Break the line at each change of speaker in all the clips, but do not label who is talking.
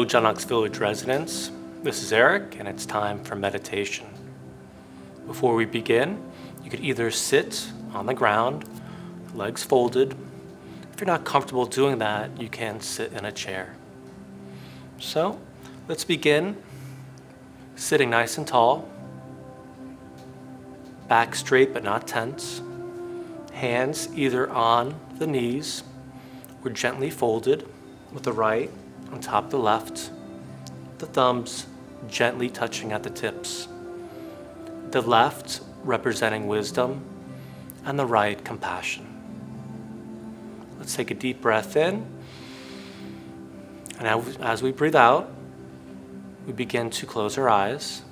Hello, John Knox Village residents. This is Erik, and it's time for meditation. Before we begin, you could either sit on the ground, legs folded. If you're not comfortable doing that, you can sit in a chair. So, let's begin sitting nice and tall, back straight but not tense, hands either on the knees or gently folded with the right on top the left, the thumbs gently touching at the tips. The left representing wisdom and the right compassion. Let's take a deep breath in. And as we breathe out, we begin to close our eyes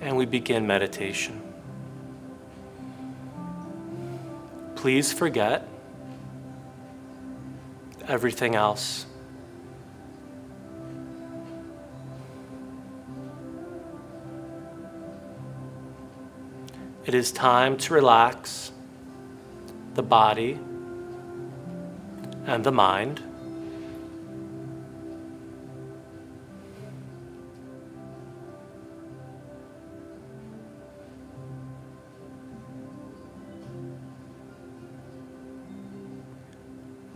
and we begin meditation. Please forget everything else. It is time to relax the body and the mind.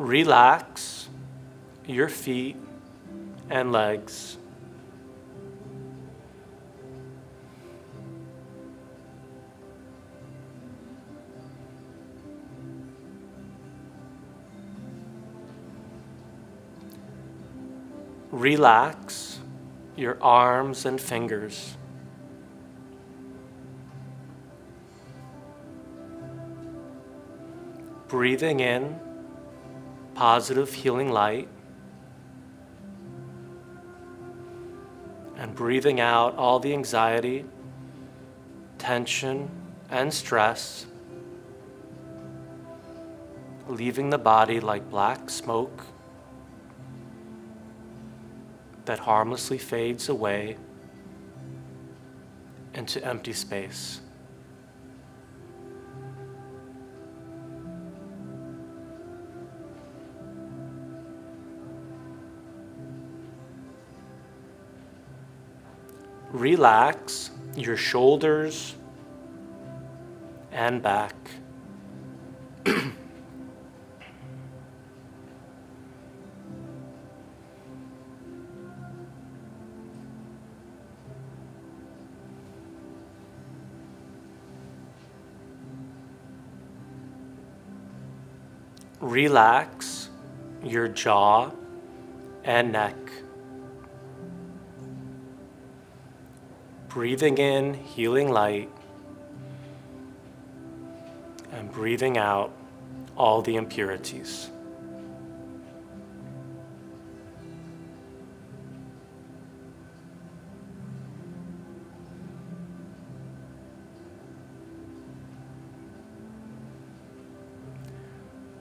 Relax your feet and legs. Relax your arms and fingers. Breathing in positive healing light. And breathing out all the anxiety, tension, and stress, leaving the body like black smoke that harmlessly fades away into empty space. Relax your shoulders and back. relax your jaw and neck. Breathing in healing light and breathing out all the impurities.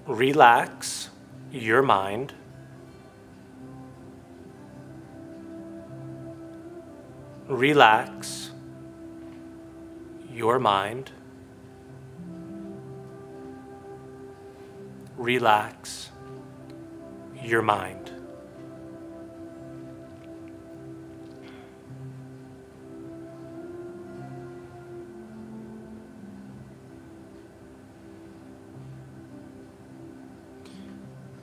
Relax your mind relax your mind, relax your mind.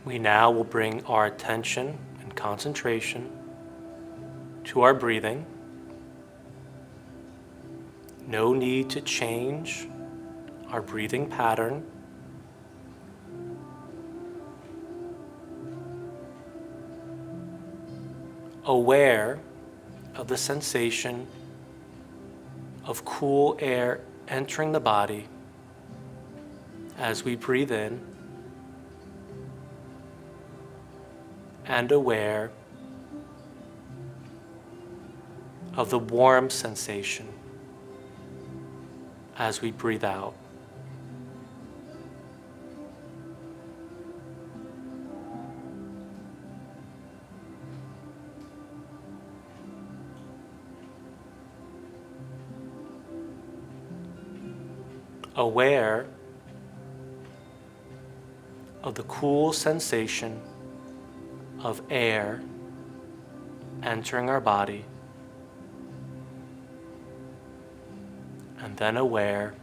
We now will bring our attention and concentration to our breathing. No need to change our breathing pattern. Aware of the sensation of cool air entering the body as we breathe in, and aware of the warm sensation as we breathe out. Aware of the cool sensation of air entering our body, then aware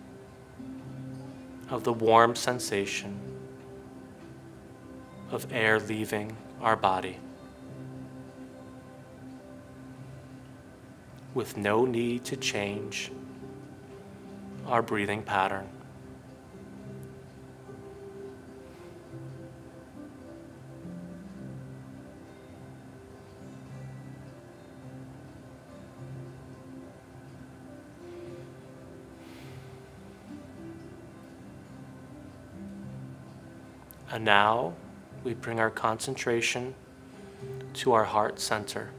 of the warm sensation of air leaving our body. With no need to change our breathing pattern. And now we bring our concentration to our heart center.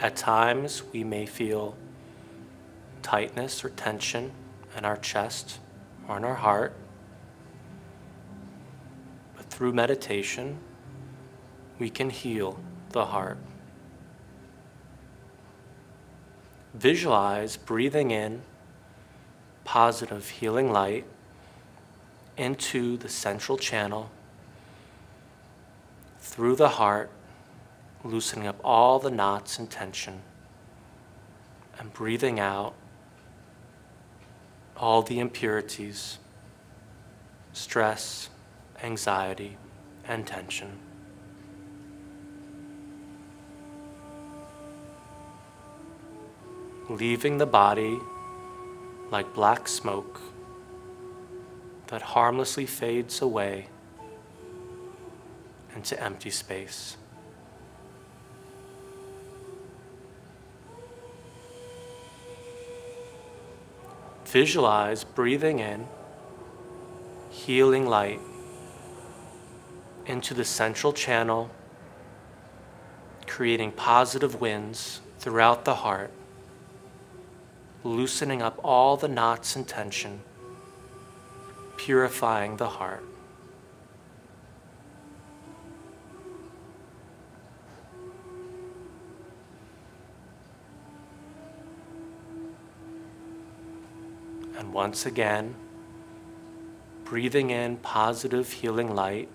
At times, we may feel tightness or tension in our chest or in our heart. But through meditation, we can heal the heart. Visualize breathing in positive healing light into the central channel through the heart, loosening up all the knots and tension, and breathing out all the impurities, stress, anxiety, and tension. Leaving the body like black smoke that harmlessly fades away into empty space. Visualize breathing in healing light into the central channel, creating positive winds throughout the heart loosening up all the knots and tension, purifying the heart. And once again, breathing in positive healing light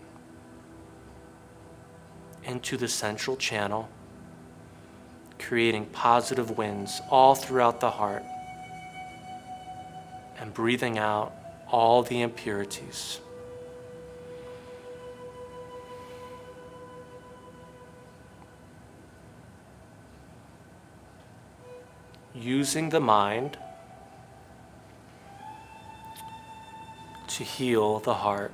into the central channel, creating positive winds all throughout the heart and breathing out all the impurities. Using the mind to heal the heart.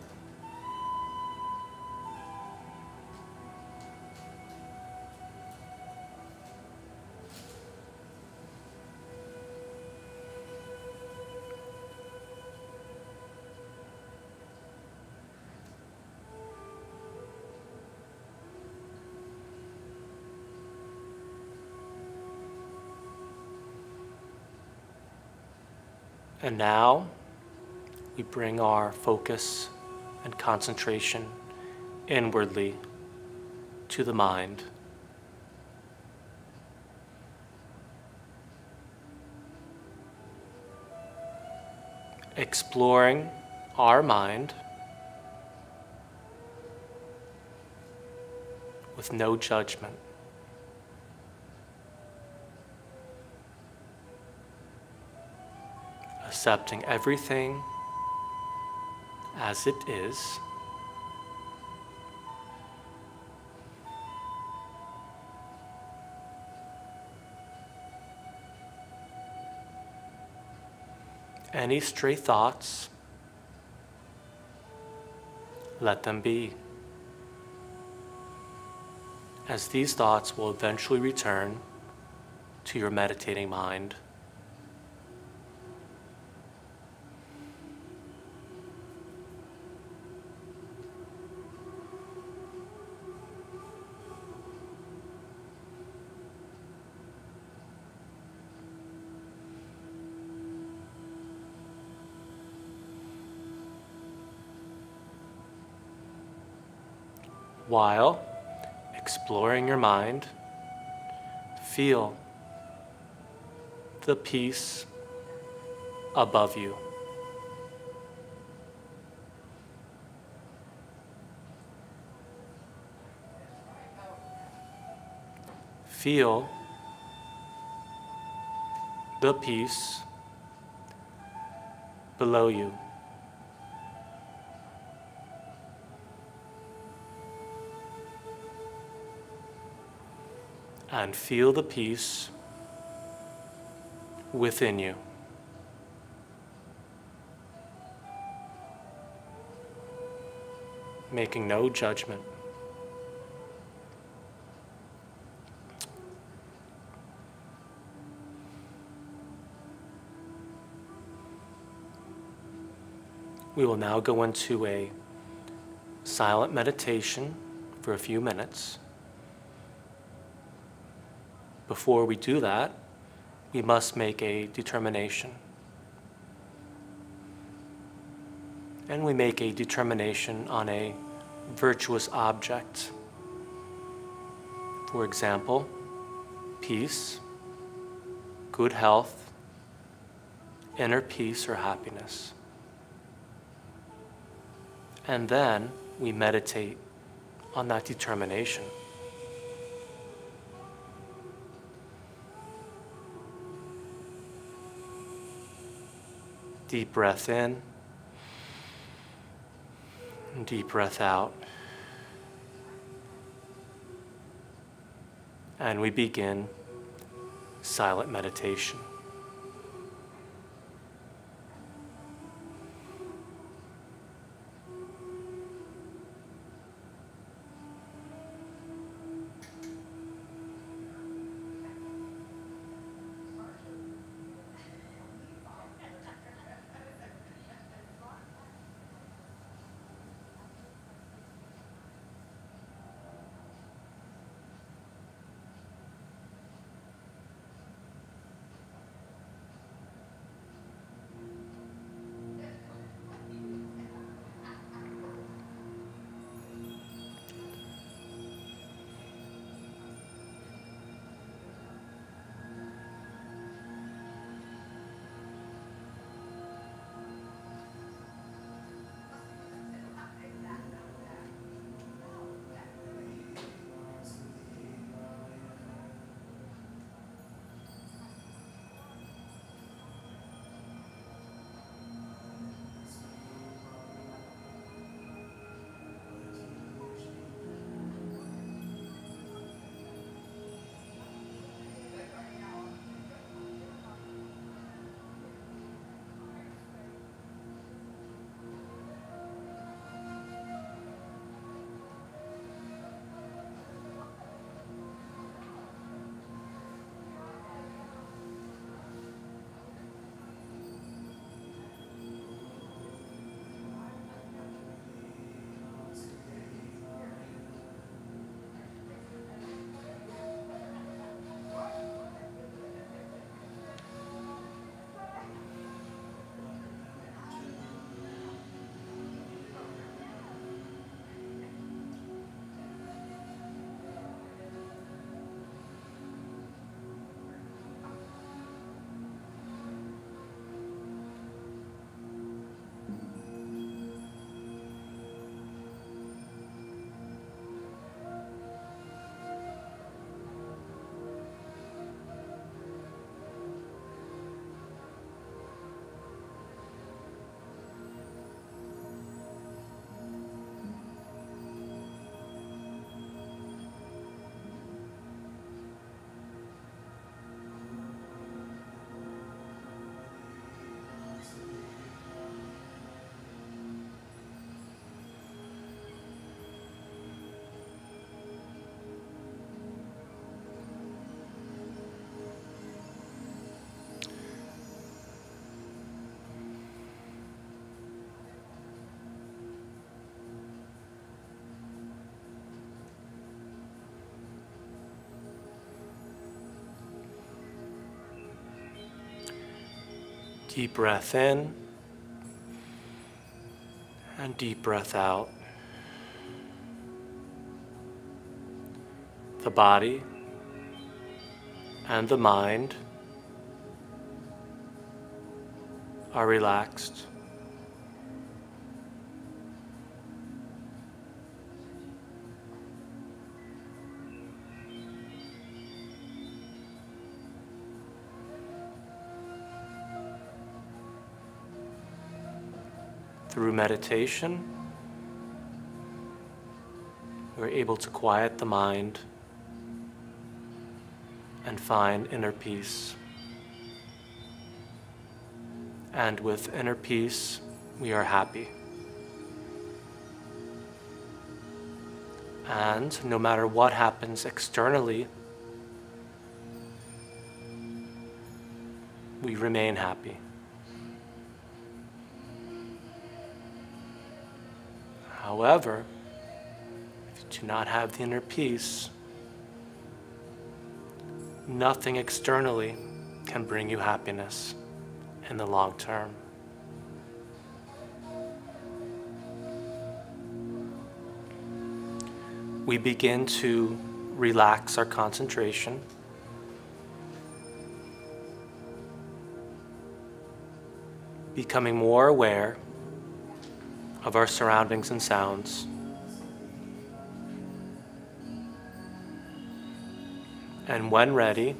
And now we bring our focus and concentration inwardly to the mind. Exploring our mind with no judgment. Accepting everything as it is. Any stray thoughts, let them be, as these thoughts will eventually return to your meditating mind. while exploring your mind, feel the peace above you. Feel the peace below you. And feel the peace within you. Making no judgment. We will now go into a silent meditation for a few minutes. Before we do that, we must make a determination. And we make a determination on a virtuous object. For example, peace, good health, inner peace or happiness. And then we meditate on that determination. Deep breath in, deep breath out. And we begin silent meditation. Deep breath in and deep breath out. The body and the mind are relaxed. Through meditation, we're able to quiet the mind and find inner peace. And with inner peace, we are happy. And no matter what happens externally, we remain happy. However, if you do not have the inner peace, nothing externally can bring you happiness in the long term. We begin to relax our concentration. Becoming more aware of our surroundings and sounds. And when ready,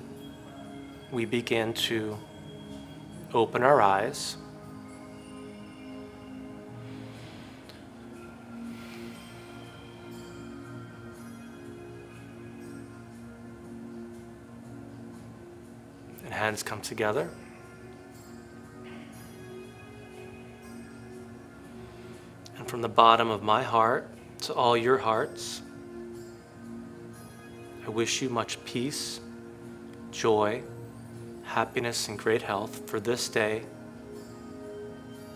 we begin to open our eyes. And hands come together. From the bottom of my heart to all your hearts, I wish you much peace, joy, happiness, and great health for this day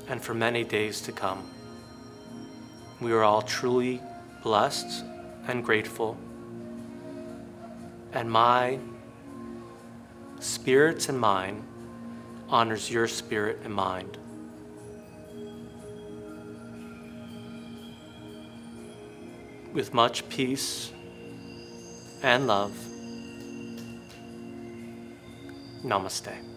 and for many days to come. We are all truly blessed and grateful. And my spirit and mine honors your spirit and mind. With much peace and love. Namaste.